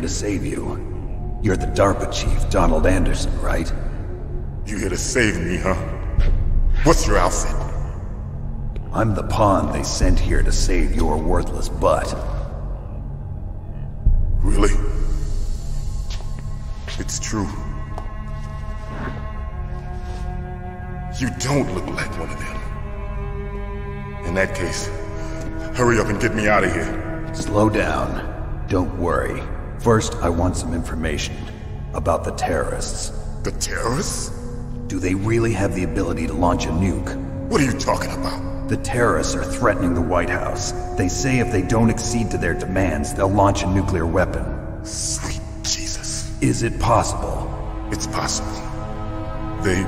Here to save you. You're the DARPA chief, Donald Anderson, right? You here to save me, huh? What's your outfit? I'm the pawn they sent here to save your worthless butt. Really? It's true. You don't look like one of them. In that case, hurry up and get me out of here. Slow down. Don't worry. First, I want some information about the terrorists. The terrorists? Do they really have the ability to launch a nuke? What are you talking about? The terrorists are threatening the White House. They say if they don't accede to their demands, they'll launch a nuclear weapon. Sweet Jesus. Is it possible? It's possible. They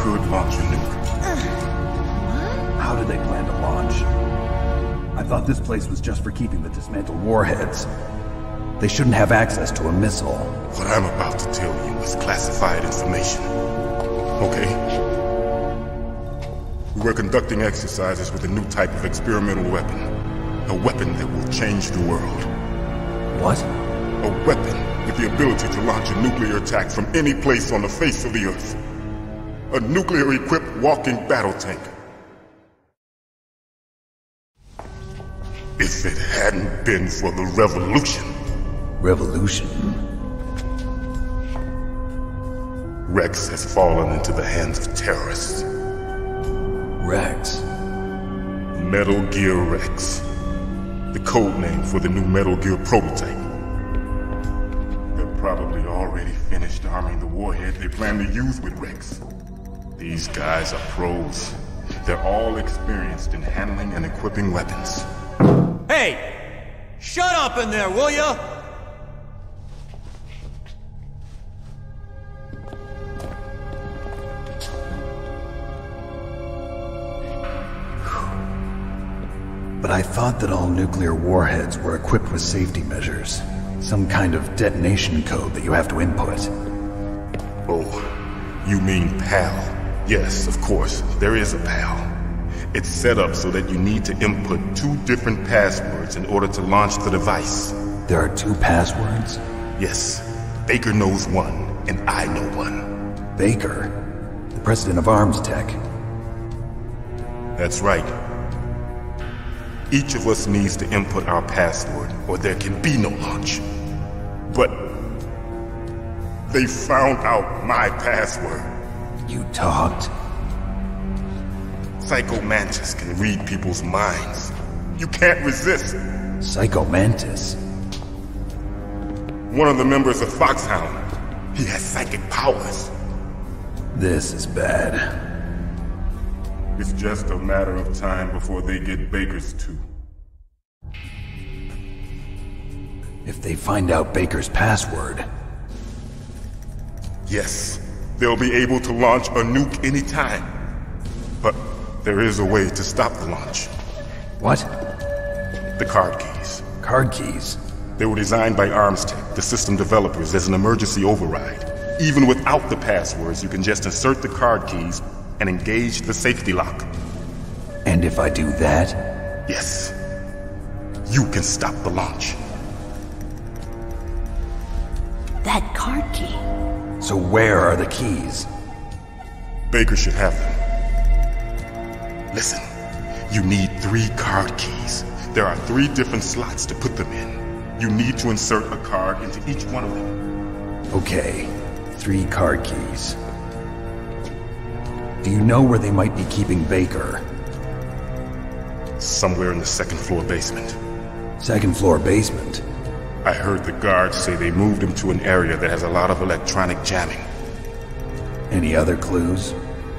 could launch a nuke. How do they plan to launch? I thought this place was just for keeping the dismantled warheads. They shouldn't have access to a missile. What I'm about to tell you is classified information. Okay? We were conducting exercises with a new type of experimental weapon. A weapon that will change the world. What? A weapon with the ability to launch a nuclear attack from any place on the face of the Earth. A nuclear-equipped walking battle tank. If it hadn't been for the revolution, Revolution? Rex has fallen into the hands of terrorists. Rex. Metal Gear Rex. The code name for the new Metal Gear prototype. They're probably already finished arming the warhead they plan to use with Rex. These guys are pros. They're all experienced in handling and equipping weapons. Hey! Shut up in there, will ya? But I thought that all nuclear warheads were equipped with safety measures. Some kind of detonation code that you have to input. Oh, you mean PAL? Yes, of course, there is a PAL. It's set up so that you need to input two different passwords in order to launch the device. There are two passwords? Yes, Baker knows one, and I know one. Baker, the president of ArmsTech. That's right. Each of us needs to input our password, or there can be no launch. But they found out my password. You talked? Psycho Mantis can read people's minds. You can't resist. Psycho Mantis? One of the members of Foxhound. He has psychic powers. This is bad. It's just a matter of time before they get Baker's too. If they find out Baker's password, Yes, they'll be able to launch a nuke anytime. But there is a way to stop the launch. what? The card keys. Card keys? They were designed by ArmsTech, the system developers, as an emergency override. Even without the passwords, you can just insert the card keys and engage the safety lock. And if I do that, Yes, you can stop the launch. That card key. so where are the keys? Baker should have them. Listen, you need three card keys. There are three different slots to put them in. You need to insert a card into each one of them. Okay, three card keys. Do you know where they might be keeping Baker? Somewhere in the second floor basement. Second floor basement. I heard the guards say they moved him to an area that has a lot of electronic jamming. Any other clues?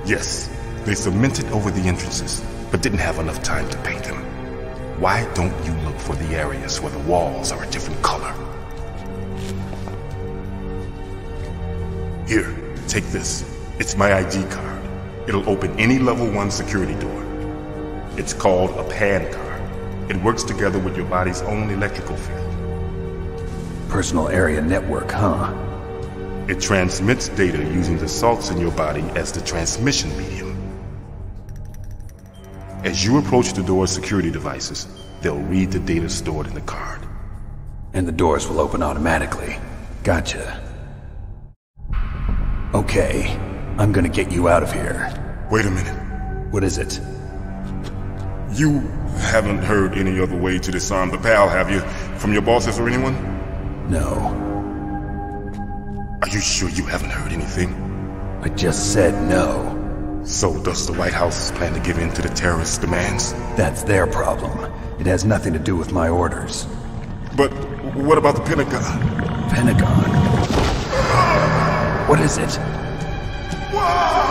Yes, they cemented over the entrances, but didn't have enough time to paint them. Why don't you look for the areas where the walls are a different color? Here, take this. It's my ID card. It'll open any level 1 security door. It's called a PAN card. It works together with your body's own electrical field. Personal area network, huh? It transmits data using the salts in your body as the transmission medium. As you approach the door's security devices, they'll read the data stored in the card. And the doors will open automatically. Gotcha. Okay, I'm gonna get you out of here. Wait a minute. What is it? You haven't heard any other way to disarm the PAL, have you? From your bosses or anyone? No. Are you sure you haven't heard anything? I just said no. So does the White House plan to give in to the terrorists' demands? That's their problem. It has nothing to do with my orders. But what about the Pentagon? Pentagon? What is it?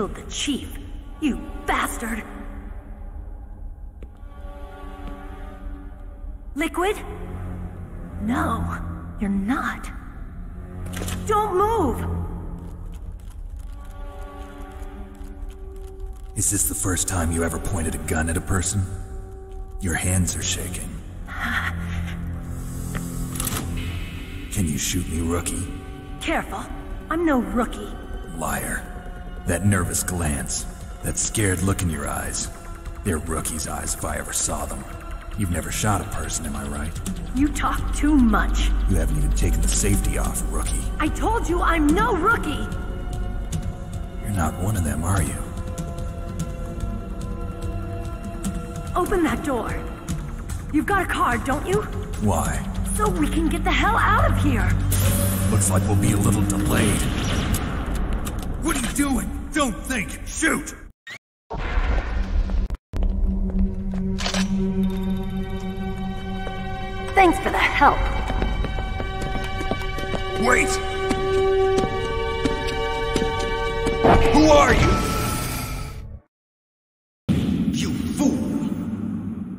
killed the chief, you bastard! Liquid? No, you're not. Don't move! Is this the first time you ever pointed a gun at a person? Your hands are shaking. Can you shoot me, rookie? Careful, I'm no rookie. Liar. That nervous glance, that scared look in your eyes. They're rookie's eyes if I ever saw them. You've never shot a person, am I right? You talk too much. You haven't even taken the safety off, rookie. I told you I'm no rookie! You're not one of them, are you? Open that door. You've got a card, don't you? Why? So we can get the hell out of here! Looks like we'll be a little delayed. What are you doing? Don't think! Shoot! Thanks for the help. Wait! Who are you? You fool!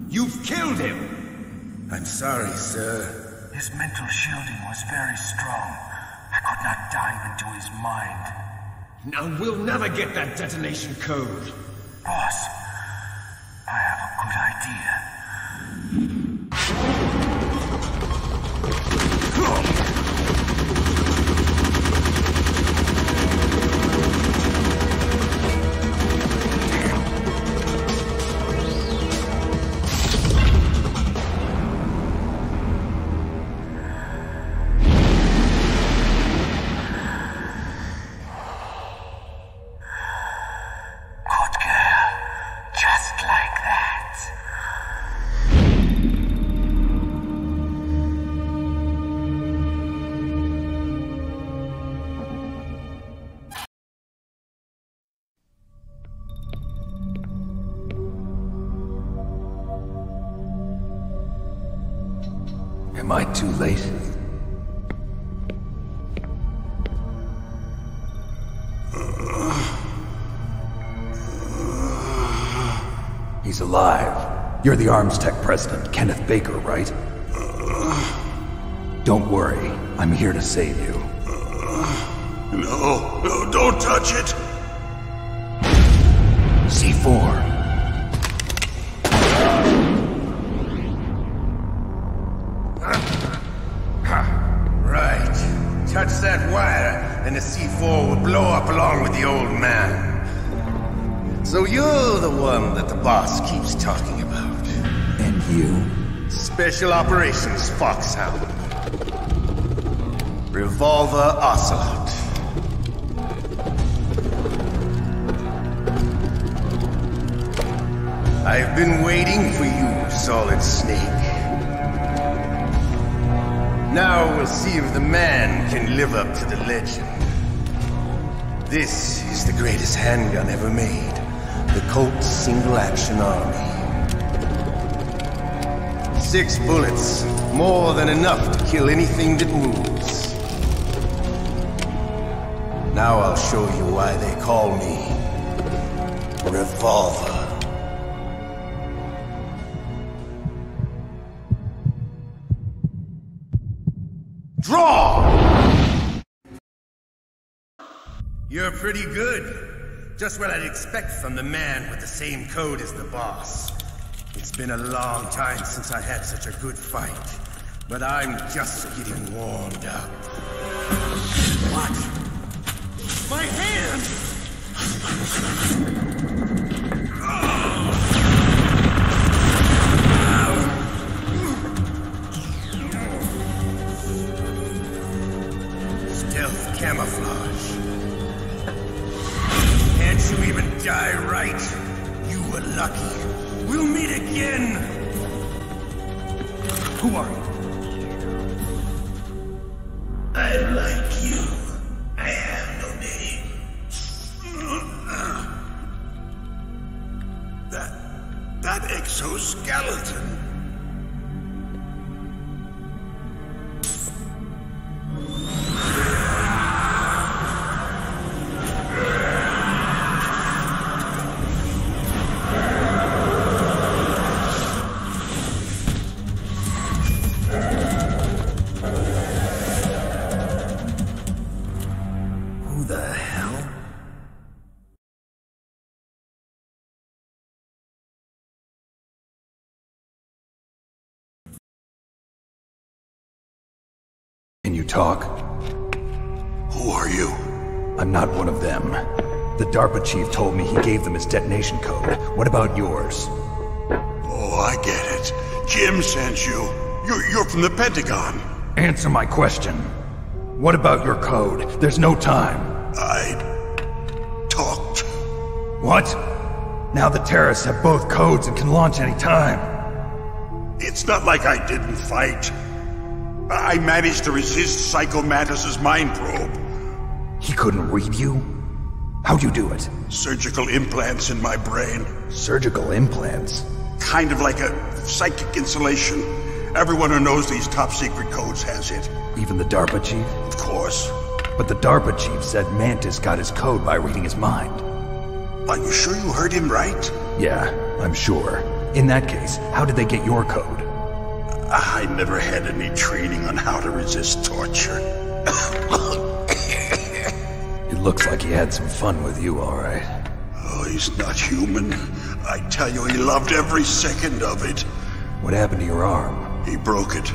You've killed him! I'm sorry, sir. His mental shielding was very strong. I could not dive into his mind. Now we'll never get that detonation code. Boss, I have a good alive. You're the ArmsTech president, Kenneth Baker, right? Don't worry. I'm here to save you. No, no, don't touch it! C4. Right. Touch that wire, and the C4 will blow up along with the old man. So you're the one that the boss keeps talking about. And you? Special Operations Foxhound. Revolver Ocelot. I've been waiting for you, Solid Snake. Now we'll see if the man can live up to the legend. This is the greatest handgun ever made. The Colt Single Action Army. Six bullets. More than enough to kill anything that moves. Now I'll show you why they call me Revolver. Draw! You're pretty good. Just what I'd expect from the man with the same code as the boss. It's been a long time since I had such a good fight, but I'm just getting warmed up. What? My hand! Stealth camouflage. You even die right? You were lucky. We'll meet again! Who are you? Can you talk? Who are you? I'm not one of them. The DARPA chief told me he gave them his detonation code. What about yours? Oh, I get it. Jim sent you. You're, you're from the Pentagon. Answer my question. What about your code? There's no time. I talked. What? Now the terrorists have both codes and can launch any time. It's not like I didn't fight. I managed to resist Psycho Mantis's mind probe. He couldn't read you? How'd you do it? Surgical implants in my brain. Surgical implants? Kind of like a psychic insulation. Everyone who knows these top secret codes has it. Even the DARPA chief? Of course. But the DARPA chief said Mantis got his code by reading his mind. Are you sure you heard him right? Yeah, I'm sure. In that case, how did they get your code? I never had any training on how to resist torture. It looks like he had some fun with you, alright. Oh, he's not human. I tell you, he loved every second of it. What happened to your arm? He broke it.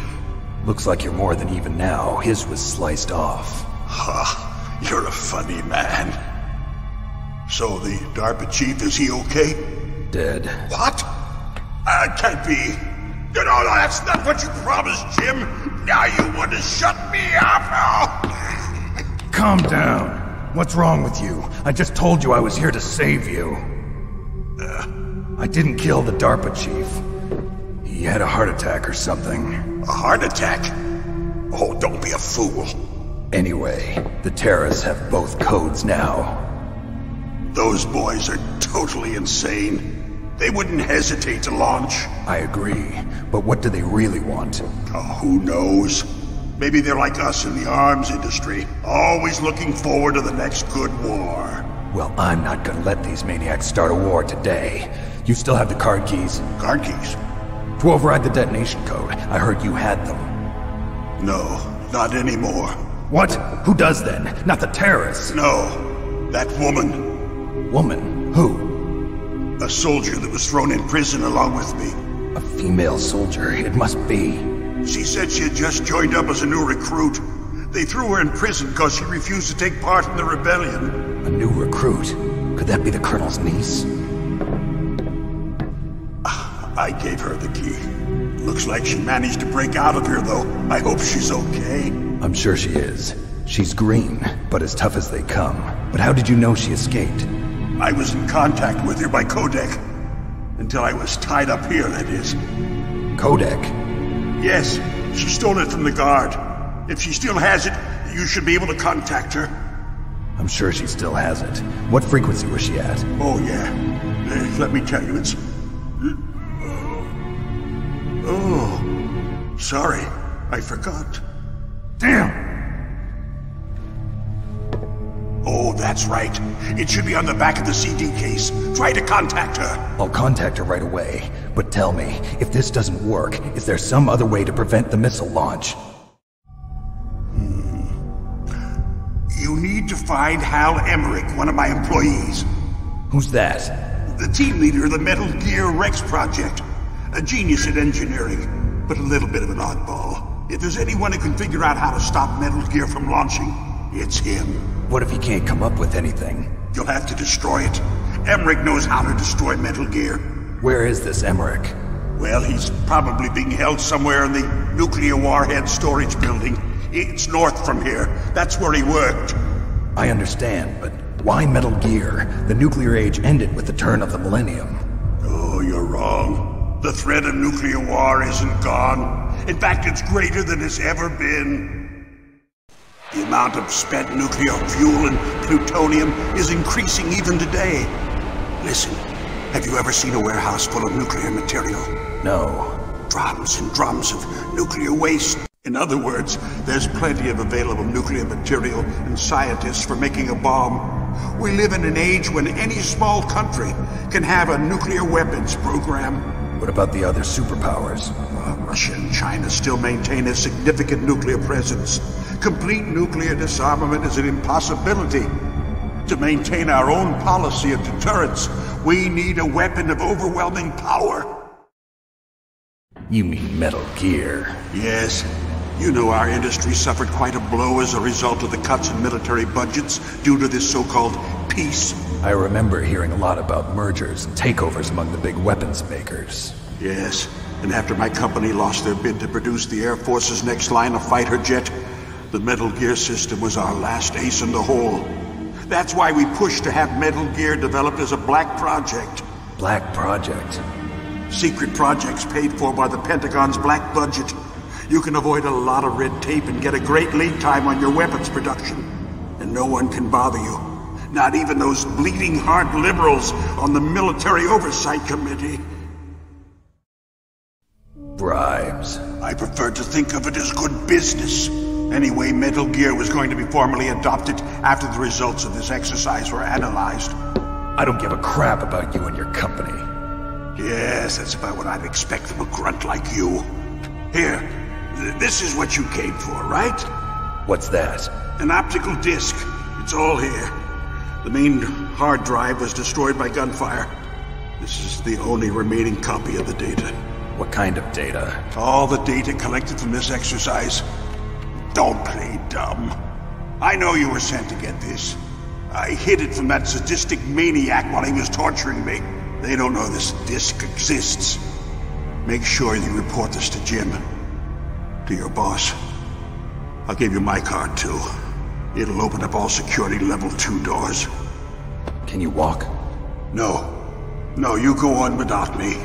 Looks like you're more than even now. His was sliced off. Ha, you're a funny man. So the DARPA chief, is he okay? Dead. What? That can't be. You know, that's not what you promised, Jim. Now you want to shut me up? Oh. Calm down. What's wrong with you? I just told you I was here to save you. Uh. I didn't kill the DARPA chief. He had a heart attack or something. A heart attack? Oh, don't be a fool. Anyway, the terrorists have both codes now. Those boys are totally insane. They wouldn't hesitate to launch. I agree, but what do they really want? Oh, who knows? Maybe they're like us in the arms industry, always looking forward to the next good war. Well, I'm not gonna let these maniacs start a war today. You still have the card keys? Card keys? To override the detonation code. I heard you had them. No, not anymore. What? Who does then? Not the terrorists. No, that woman. Woman? Who? A soldier that was thrown in prison along with me. A female soldier. It must be. She said she had just joined up as a new recruit. They threw her in prison because she refused to take part in the rebellion. A new recruit. Could that be the colonel's niece? I gave her the key. Looks like she managed to break out of here, though. I hope she's okay. I'm sure she is. She's green, but as tough as they come. But how did you know she escaped? I was in contact with her by codec. Until I was tied up here, that is. Codec. Yes, she stole it from the guard. If she still has it, you should be able to contact her. I'm sure she still has it. What frequency was she at? Oh, yeah. Let me tell you, it's. Oh, Sorry, I forgot. Damn! That's right. It should be on the back of the CD case. Try to contact her. I'll contact her right away. But tell me, if this doesn't work, is there some other way to prevent the missile launch? Hmm. You need to find Hal Emmerich, one of my employees. Who's that? The team leader of the Metal Gear Rex project. A genius at engineering, but a little bit of an oddball. If there's anyone who can figure out how to stop Metal Gear from launching, it's him. What if he can't come up with anything? You'll have to destroy it. Emmerich knows how to destroy Metal Gear. Where is this Emmerich? Well, he's probably being held somewhere in the nuclear warhead storage building. It's north from here. That's where he worked. I understand, but why Metal Gear? The nuclear age ended with the turn of the millennium. Oh, you're wrong. The threat of nuclear war isn't gone. In fact, it's greater than it's ever been. The amount of spent nuclear fuel and plutonium is increasing even today. Listen, have you ever seen a warehouse full of nuclear material? No. Drums and drums of nuclear waste. In other words, there's plenty of available nuclear material and scientists for making a bomb. We live in an age when any small country can have a nuclear weapons program. What about the other superpowers? Russia and China still maintain a significant nuclear presence. Complete nuclear disarmament is an impossibility. To maintain our own policy of deterrence, we need a weapon of overwhelming power. You mean Metal Gear? Yes. You know our industry suffered quite a blow as a result of the cuts in military budgets due to this so-called peace. I remember hearing a lot about mergers and takeovers among the big weapons makers. Yes, and after my company lost their bid to produce the Air Force's next line of fighter jet, the Metal Gear system was our last ace in the hole. That's why we pushed to have Metal Gear developed as a black project. Black Project? Secret projects paid for by the Pentagon's black budget. You can avoid a lot of red tape and get a great lead time on your weapons production. And no one can bother you. Not even those bleeding heart liberals on the Military Oversight Committee. Bribes. I prefer to think of it as good business. Anyway, Metal Gear was going to be formally adopted after the results of this exercise were analyzed. I don't give a crap about you and your company. Yes, that's about what I'd expect from a grunt like you. Here, th- this is what you came for, right? What's that? An optical disc. It's all here. The main hard drive was destroyed by gunfire. This is the only remaining copy of the data. What kind of data? All the data collected from this exercise. Don't play dumb. I know you were sent to get this. I hid it from that sadistic maniac while he was torturing me. They don't know this disc exists. Make sure you report this to Jim. To your boss. I'll give you my card too. It'll open up all security level 2 doors. Can you walk? No. No, you go on without me.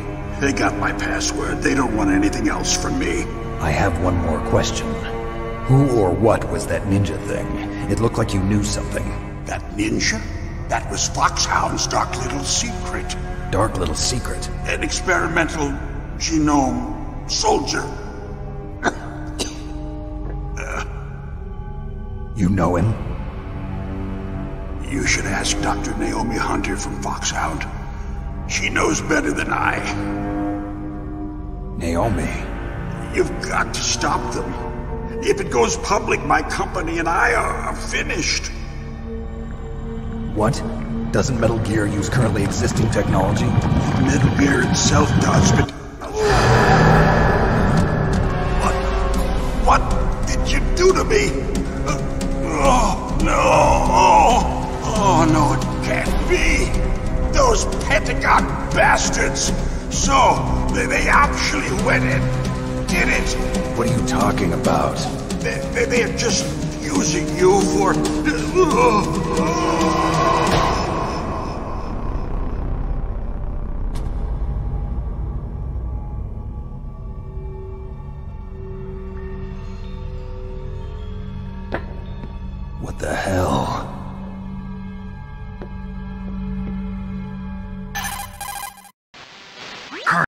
They got my password. They don't want anything else from me. I have one more question. Who or what was that ninja thing? It looked like you knew something. That ninja? That was Foxhound's dark little secret. Dark little secret. An experimental genome soldier. You know him? You should ask Dr. Naomi Hunter from Foxhound. She knows better than I. Naomi. You've got to stop them. If it goes public, my company and I are finished. What? Doesn't Metal Gear use currently existing technology? Metal Gear itself does, but... What? What did you do to me? Uh, oh, no! Oh, oh, no, it can't be! Those Pentagon bastards! So, they, they actually went and did it! What are you talking about? They, they, they're just using you for... Oh, oh.